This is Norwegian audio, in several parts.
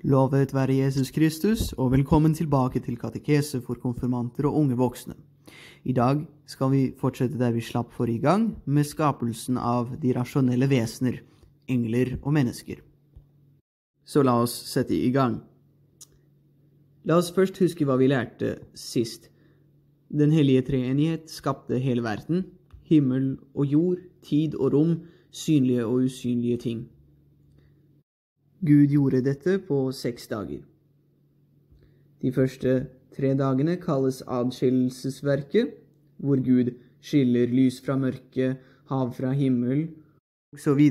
Lovet være Jesus Kristus, og velkommen tilbake til katekese for konfirmanter og unge voksne. I dag skal vi fortsette der vi slapp forrige gang, med skapelsen av de rasjonelle vesener, engler og mennesker. Så la oss sette i gang. La oss først huske hva vi lærte sist. Den hellige treenighet skapte hele verden, himmel og jord, tid og rom, synlige og usynlige ting. Gud gjorde dette på seks dager. De første tre dagene kalles adskillelsesverket, hvor Gud skiller lys fra mørke, hav fra himmel osv.,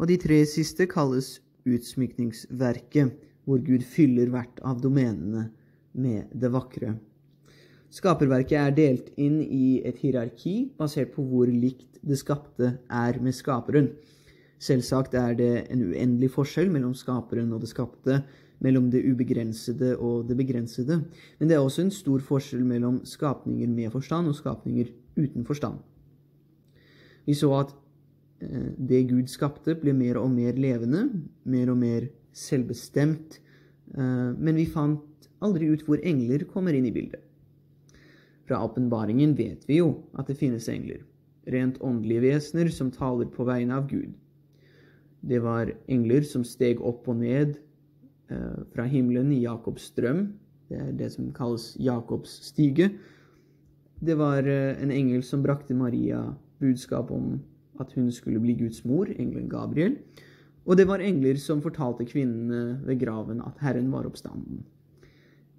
og de tre siste kalles utsmykningsverket, hvor Gud fyller hvert av domenene med det vakre. Skaperverket er delt inn i et hierarki basert på hvor likt det skapte er med skaperen. Selvsagt er det en uendelig forskjell mellom skaperen og det skapte, mellom det ubegrensede og det begrensede, men det er også en stor forskjell mellom skapninger med forstand og skapninger uten forstand. Vi så at eh, det Gud skapte, ble mer og mer levende, mer og mer selvbestemt, eh, men vi fant aldri ut hvor engler kommer inn i bildet. Fra åpenbaringen vet vi jo at det finnes engler, rent åndelige vesener som taler på vegne av Gud. Det var engler som steg opp og ned eh, fra himmelen i Jakobs drøm. Det er det som kalles Jakobs stige. Det var eh, en engel som brakte Maria budskap om at hun skulle bli Guds mor, engelen Gabriel. Og det var engler som fortalte kvinnene ved graven at Herren var oppstanden.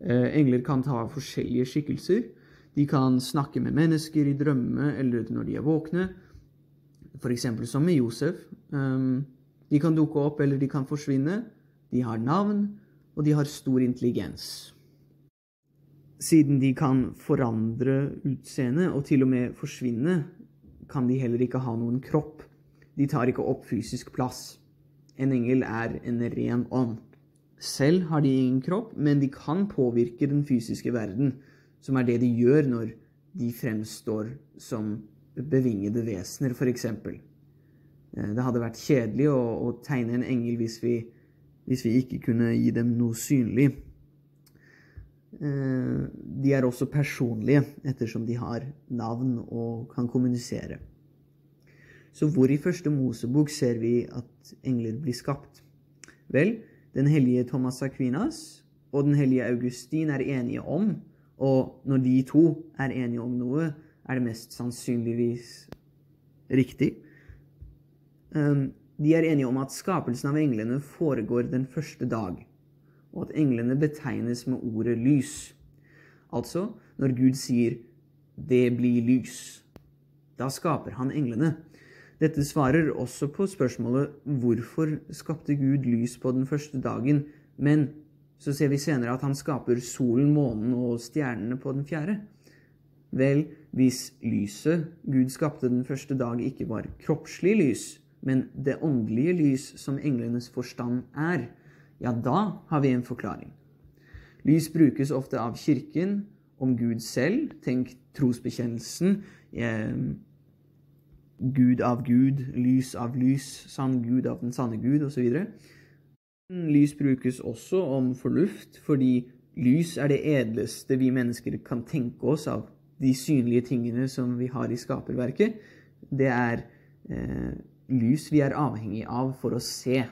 Eh, engler kan ta forskjellige skikkelser. De kan snakke med mennesker i drømme eller når de er våkne, f.eks. som med Josef. Um, de kan dukke opp, eller de kan forsvinne. De har navn, og de har stor intelligens. Siden de kan forandre utseende og til og med forsvinne, kan de heller ikke ha noen kropp. De tar ikke opp fysisk plass. En engel er en ren ånd. Selv har de ingen kropp, men de kan påvirke den fysiske verden, som er det de gjør når de fremstår som bevingede vesener, f.eks. Eh, det hadde vært kjedelig å, å tegne en engel hvis vi, hvis vi, ikke kunne gi dem noe synlig. Eh, de er også personlige, ettersom de har navn og kan kommunisere. Så hvor i første Mosebok ser vi at engler blir skapt? Vel, den hellige Thomas Aquinas og den hellige Augustin er enige om, og når de to er enige om noe, er det mest sannsynligvis riktig. Ehm, de er enige om at skapelsen av englene foregår den første dag, og at englene betegnes med ordet lys. Altså, når Gud sier 'det blir lys', da skaper han englene. Dette svarer også på spørsmålet hvorfor skapte Gud lys på den første dagen, men så ser vi senere at han skaper solen, månen og stjernene på den fjerde. Vel, hvis lyset Gud skapte den første dag, ikke var kroppslig lys, men det åndelige lys som englenes forstand er, ja, da har vi en forklaring. Lys brukes ofte av Kirken om Gud selv. Tenk trosbekjennelsen. Eh, Gud av Gud, lys av lys, sann Gud av den sanne Gud, osv. Lys brukes også om fornuft, fordi lys er det edleste vi mennesker kan tenke oss av de synlige tingene som vi har i skaperverket. Det er eh, lys vi er avhengig av for å se.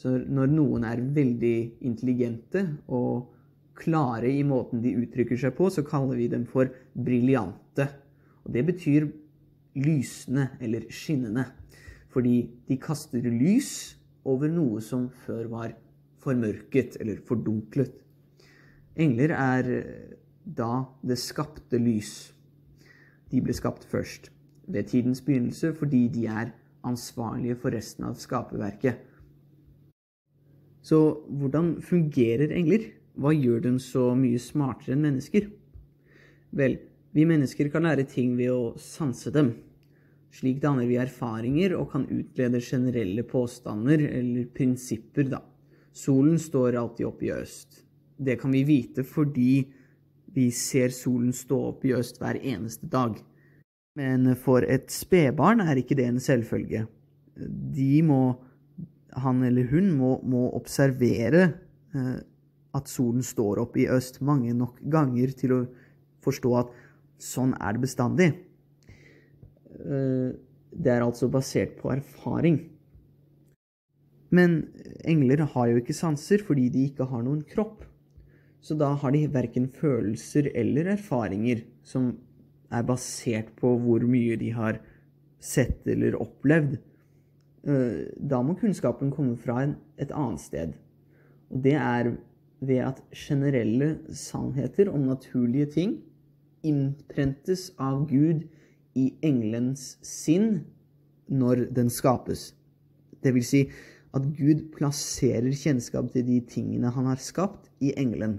Så når noen er veldig intelligente og klare i måten de uttrykker seg på, så kaller vi dem for briljante. Og det betyr lysende eller skinnende. Fordi de kaster lys over noe som før var formørket eller fordunklet. Engler er da det skapte lys. De ble skapt først, ved tidens begynnelse, fordi de er ansvarlige for resten av skaperverket. Så hvordan fungerer engler? Hva gjør dem så mye smartere enn mennesker? Vel, vi mennesker kan lære ting ved å sanse dem. Slik danner vi erfaringer og kan utlede generelle påstander eller prinsipper, da. Solen står alltid opp i øst. Det kan vi vite fordi vi ser solen stå opp i øst hver eneste dag. Men for et spedbarn er ikke det en selvfølge. De må, han eller hun må, må observere eh, at solen står opp i øst mange nok ganger til å forstå at sånn er det bestandig. Eh, det er altså basert på erfaring. Men engler har jo ikke sanser fordi de ikke har noen kropp. Så da har de verken følelser eller erfaringer som er basert på hvor mye de har sett eller opplevd. Eh, da må kunnskapen komme fra et annet sted. Og det er ved at generelle sannheter om naturlige ting innprentes av Gud i englens sinn når den skapes. Det vil si at Gud plasserer kjennskap til de tingene han har skapt, i engelen.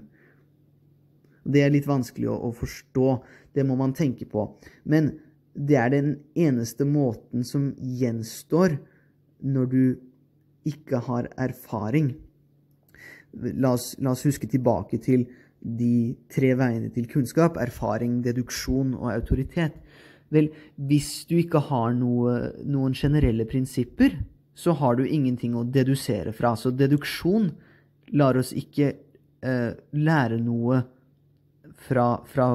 Det er litt vanskelig å, å forstå. Det må man tenke på. Men det er den eneste måten som gjenstår når du ikke har erfaring. La oss, la oss, huske tilbake til de tre veiene til kunnskap erfaring, deduksjon og autoritet. Vel, hvis du ikke har noe, noen generelle prinsipper, så har du ingenting å dedusere fra. Så deduksjon lar oss ikke eh, lære noe fra, fra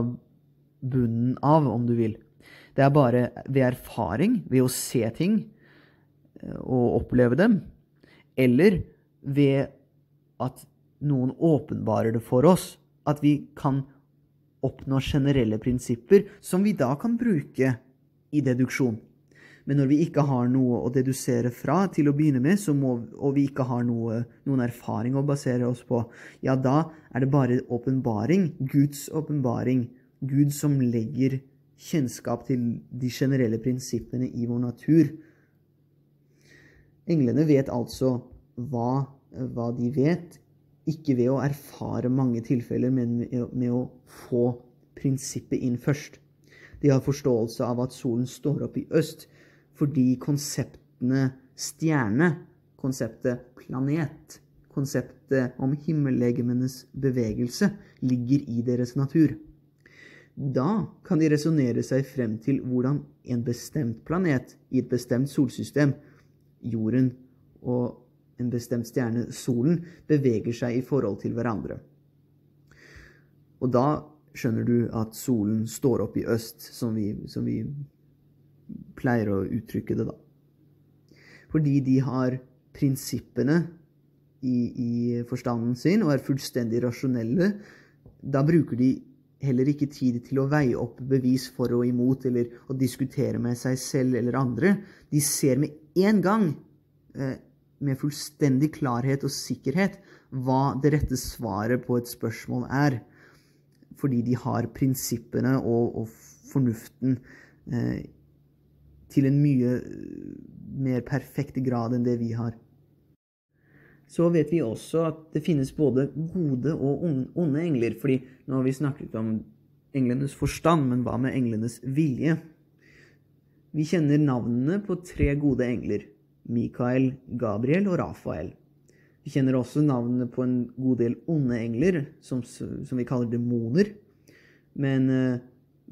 bunnen av, om du vil. Det er bare ved erfaring, ved å se ting eh, og oppleve dem, eller ved at noen åpenbarer det for oss, at vi kan oppnå generelle prinsipper som vi da kan bruke i deduksjon. Men når vi ikke har noe å dedusere fra til å begynne med, må, og vi ikke har noe, noen erfaring å basere oss på, ja, da er det bare åpenbaring, Guds åpenbaring, Gud som legger kjennskap til de generelle prinsippene i vår natur. Englene vet altså hva, hva de vet, ikke ved å erfare mange tilfeller, men med å få prinsippet inn først. De har forståelse av at solen står opp i øst, fordi konseptene stjerne, konseptet planet, konseptet om himmellegemenes bevegelse ligger i deres natur. Da kan de resonnere seg frem til hvordan en bestemt planet i et bestemt solsystem, jorden og en bestemt stjerne, solen, beveger seg i forhold til hverandre. Og da skjønner du at solen står opp i øst, som vi, som vi pleier å uttrykke det, da. Fordi de har prinsippene i, i forstanden sin og er fullstendig rasjonelle. Da bruker de heller ikke tid til å veie opp bevis for og imot eller å diskutere med seg selv eller andre. De ser med en gang eh, med fullstendig klarhet og sikkerhet hva det rette svaret på et spørsmål er. Fordi de har prinsippene og, og fornuften eh, til en mye eh, mer perfekt grad enn det vi har. Så vet vi også at det finnes både gode og onde engler. fordi nå har vi snakket om englenes forstand, men hva med englenes vilje? Vi kjenner navnene på tre gode engler. Mikael, Gabriel og Rafael. Vi kjenner også navnene på en god del onde engler, som, som vi kaller demoner. Men uh,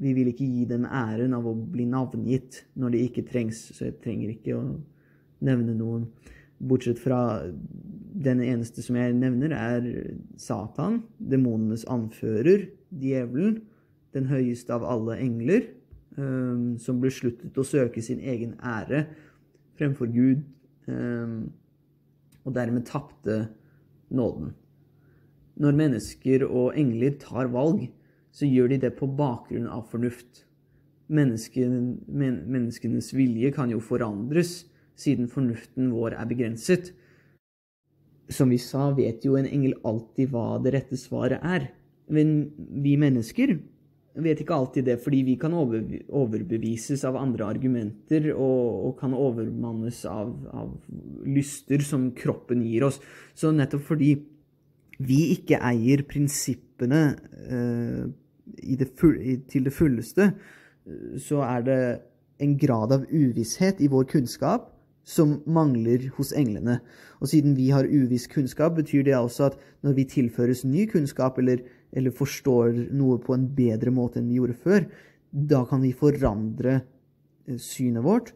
vi vil ikke gi dem æren av å bli navngitt når det ikke trengs, så jeg trenger ikke å nevne noen. Bortsett fra den eneste som jeg nevner, er Satan, demonenes anfører, djevelen, den høyeste av alle engler, um, som besluttet å søke sin egen ære fremfor Gud, um, og dermed tapte nåden. Når mennesker og engler tar valg, så gjør de det på bakgrunn av fornuft. Mennesken, men, menneskenes vilje kan jo forandres, siden fornuften vår er begrenset. Som vi sa, vet jo en engel alltid hva det rette svaret er. Men vi mennesker vet ikke alltid det, fordi vi kan overbevises av andre argumenter og, og kan overmannes av, av, lyster som kroppen gir oss. Så nettopp fordi vi ikke eier prinsippene eh, det full, til det fulleste, så er det en grad av uvisshet i vår kunnskap som mangler hos englene. Og siden vi har uviss kunnskap, betyr det også at når vi tilføres ny kunnskap eller eller forstår noe på en bedre måte enn vi gjorde før, da kan vi forandre eh, synet vårt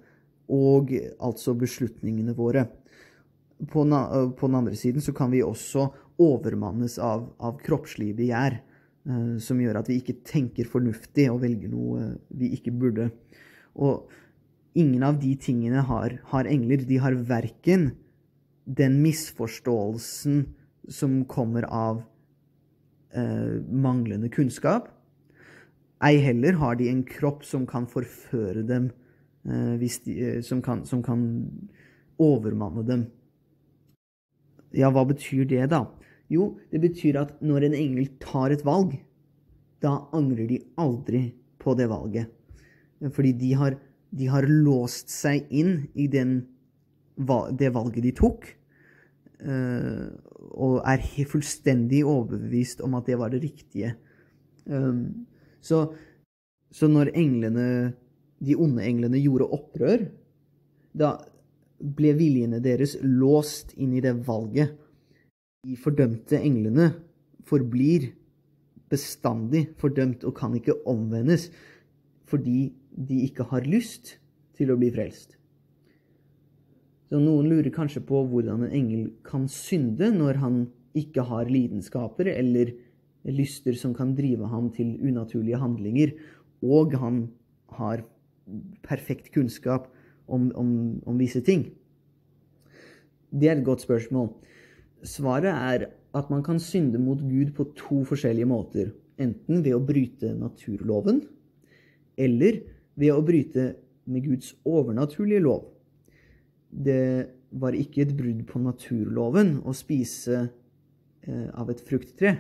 og altså beslutningene våre. På, på, den andre siden så kan vi også overmannes av, av kroppslig begjær, eh, som gjør at vi ikke tenker fornuftig og velger noe vi ikke burde. Og ingen av de tingene har, har engler. De har verken den misforståelsen som kommer av eh, manglende kunnskap, ei heller har de en kropp som kan forføre dem, eh, de, eh, som, kan, som kan overmanne dem. Ja, hva betyr det, da? Jo, det betyr at når en engel tar et valg, da angrer de aldri på det valget. Fordi de har, de har låst seg inn i den, det valget de tok, eh, og er fullstendig overbevist om at det var det riktige. Um, så, så når englene, de onde englene gjorde opprør, da ble viljene deres låst inn i det valget. De fordømte englene forblir bestandig fordømt og kan ikke omvendes fordi de ikke har lyst til å bli frelst. Så Noen lurer kanskje på hvordan en engel kan synde når han ikke har lidenskaper eller lyster som kan drive ham til unaturlige handlinger, og han har perfekt kunnskap om, om, om visse ting? Det er et godt spørsmål. Svaret er at man kan synde mot Gud på to forskjellige måter. Enten ved å bryte naturloven, eller ved å bryte med Guds overnaturlige lov. Det var ikke et brudd på naturloven å spise eh, av et frukttre,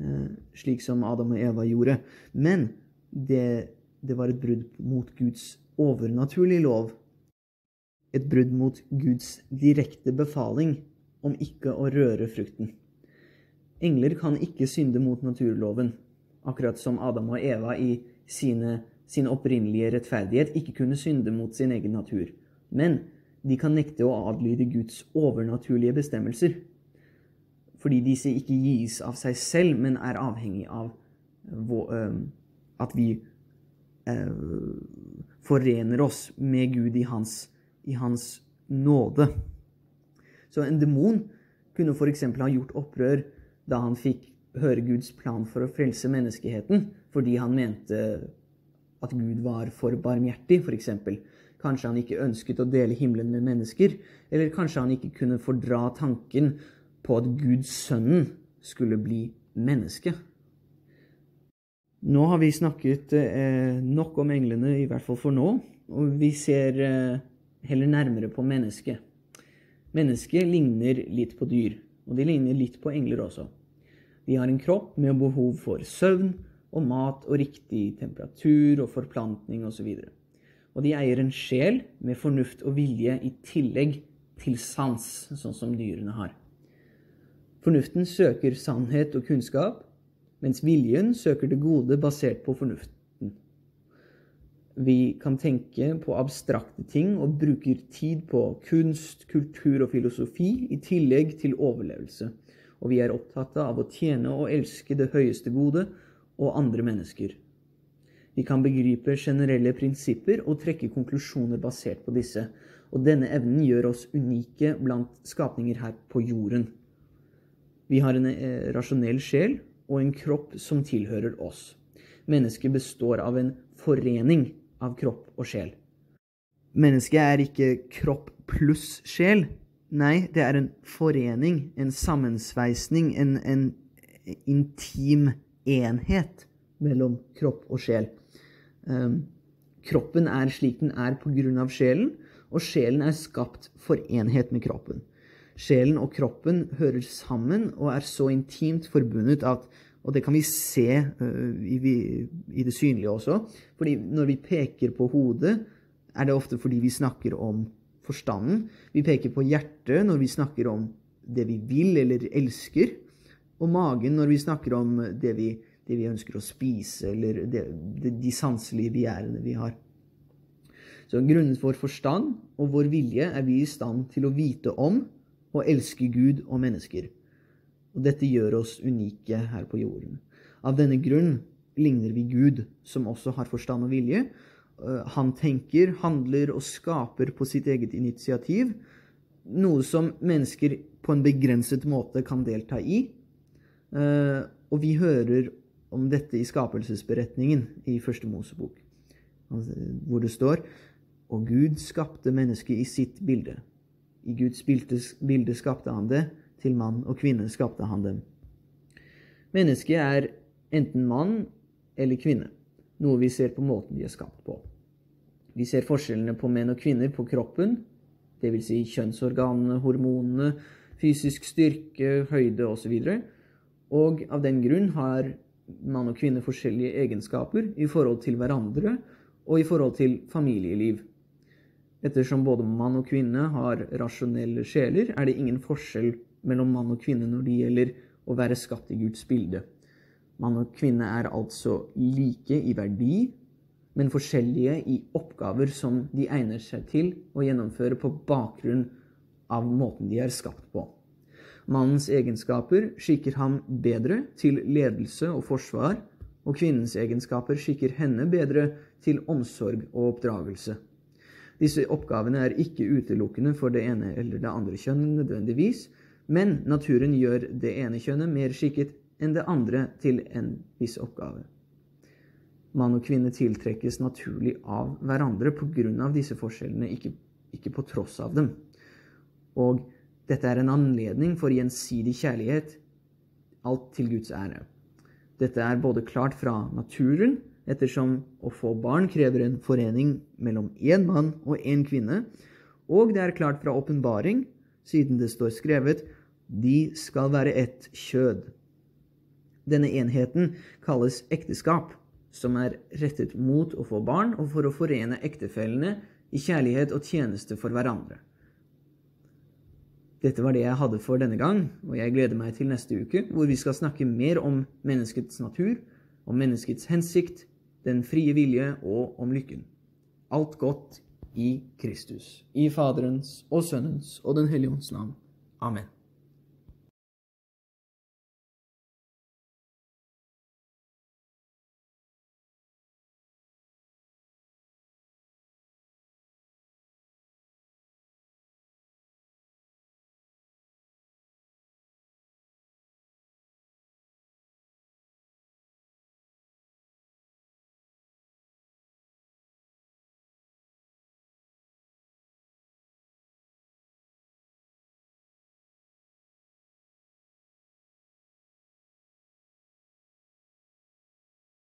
eh, slik som Adam og Eva gjorde. Men det, det var et brudd mot Guds overnaturlige lov, et brudd mot Guds direkte befaling om ikke å røre frukten. Engler kan ikke synde mot naturloven, akkurat som Adam og Eva i sine, sin opprinnelige rettferdighet ikke kunne synde mot sin egen natur. Men de kan nekte å adlyde Guds overnaturlige bestemmelser, fordi disse ikke gis av seg selv, men er avhengig av at vi forener oss med Gud i hans, i hans nåde. Så en demon kunne f.eks. ha gjort opprør da han fikk høre Guds plan for å frelse menneskeheten, fordi han mente at Gud var for barmhjertig, f.eks. Kanskje han ikke ønsket å dele himmelen med mennesker, eller kanskje han ikke kunne fordra tanken på at Guds sønnen skulle bli menneske. Nå har vi snakket eh, nok om englene, i hvert fall for nå, og vi ser eh, heller nærmere på mennesket. Mennesket ligner litt på dyr, og de ligner litt på engler også. De har en kropp med behov for søvn og mat og riktig temperatur og forplantning osv. Og, så og de eier en sjel med fornuft og vilje i tillegg til sans, sånn som dyrene har. Fornuften søker sannhet og kunnskap, mens viljen søker det gode basert på fornuften. Vi kan tenke på abstrakte ting og bruker tid på kunst, kultur og filosofi i tillegg til overlevelse. Og vi er opptatt av å tjene og elske det høyeste gode og andre mennesker. Vi kan begripe generelle prinsipper og trekke konklusjoner basert på disse. Og denne evnen gjør oss unike blant skapninger her på jorden. Vi har en eh, rasjonell sjel og en kropp som tilhører oss. Mennesket består av en forening av kropp og sjel. Mennesket er ikke kropp pluss sjel. Nei, det er en forening, en sammensveisning, en, en intim enhet mellom kropp og sjel. Um, kroppen er slik den er pga. sjelen, og sjelen er skapt for enhet med kroppen. Sjelen og kroppen hører sammen og er så intimt forbundet at Og det kan vi se uh, i, i, det synlige også. fordi når vi peker på hodet, er det ofte fordi vi snakker om forstanden. Vi peker på hjertet når vi snakker om det vi vil eller elsker. Og magen når vi snakker om det vi, det vi ønsker å spise, eller det, det, de sanselige begjærene vi har. Så grunnet vår forstand og vår vilje er vi i stand til å vite om og elske Gud og mennesker. Og dette gjør oss unike her på jorden. Av denne grunn ligner vi Gud, som også har forstand og vilje. Eh, han tenker, handler og skaper på sitt eget initiativ. noe som mennesker på en begrenset måte kan delta i. Eh, og vi hører om dette i skapelsesberetningen i Første Mosebok, hvor det står Og Gud skapte mennesket i sitt bilde. I Guds bilde skapte han det, til mann og kvinne skapte han dem. Mennesket er enten mann eller kvinne, noe vi ser på måten de er skapt på. Vi ser forskjellene på menn og kvinner på kroppen, dvs. Si kjønnsorganene, hormonene, fysisk styrke, høyde osv. Og, og av den grunn har mann og kvinne forskjellige egenskaper i forhold til hverandre og i forhold til familieliv. Ettersom både mann og kvinne har rasjonelle sjeler, er det ingen forskjell mellom mann og kvinne når det gjelder å være skapt i Guds bilde. Mann og kvinne er altså like i verdi, men forskjellige i oppgaver som de egner seg til å gjennomføre på bakgrunn av måten de er skapt på. Mannens egenskaper skikker ham bedre til ledelse og forsvar, og kvinnens egenskaper skikker henne bedre til omsorg og oppdragelse. Disse oppgavene er ikke utelukkende for det ene eller det andre kjønn nødvendigvis, men naturen gjør det ene kjønnet mer skikket enn det andre til en viss oppgave. Mann og kvinne tiltrekkes naturlig av hverandre pga. disse forskjellene, ikke, ikke på tross av dem. Og dette er en anledning for gjensidig kjærlighet, alt til Guds ære. Dette er både klart fra naturen, ettersom å få barn krever en forening mellom én mann og én kvinne, og det er klart fra åpenbaring, siden det står skrevet de skal være ett kjød. Denne enheten kalles ekteskap som er rettet mot å få barn og for å forene ektefellene i kjærlighet og tjeneste for hverandre. Dette var det jeg hadde for denne gang, og jeg gleder meg til neste uke, hvor vi skal snakke mer om menneskets natur, om menneskets hensikt, den frie vilje og om lykken. Alt godt i Kristus, i Faderens og Sønnens og Den hellige ånds navn. Amen.